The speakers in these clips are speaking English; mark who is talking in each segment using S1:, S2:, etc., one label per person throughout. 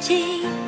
S1: 睛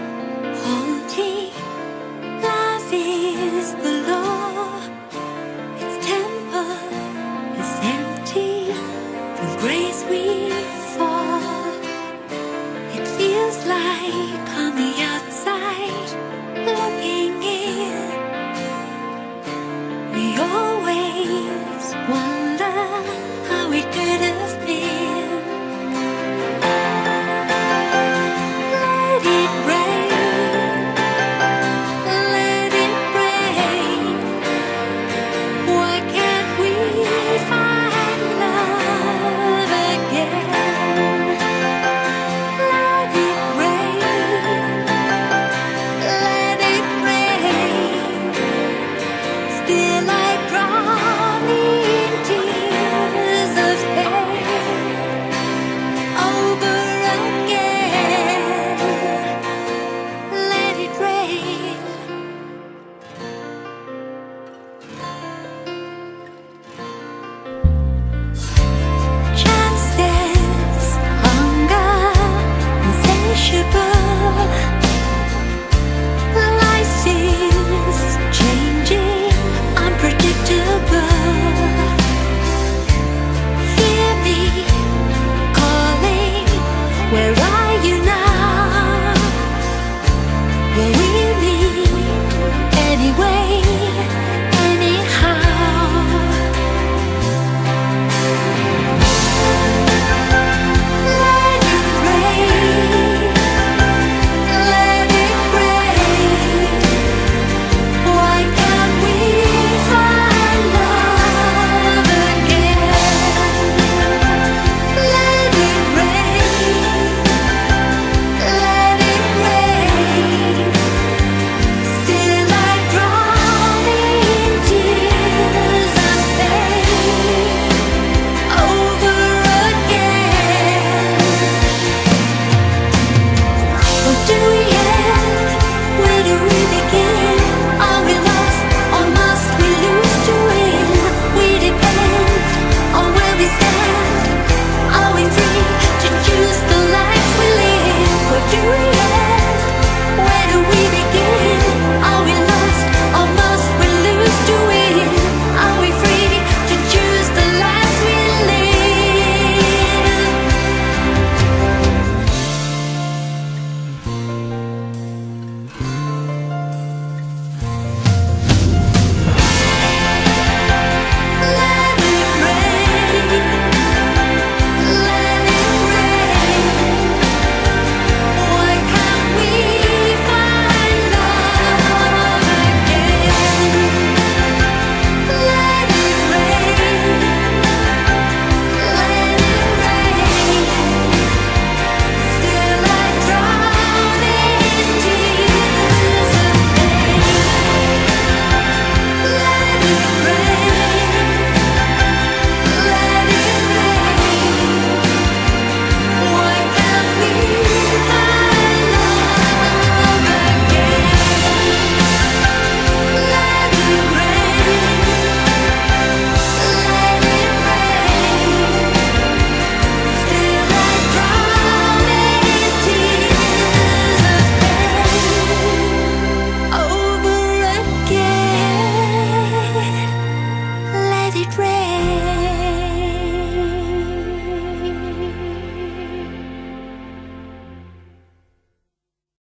S1: you now. Will we red.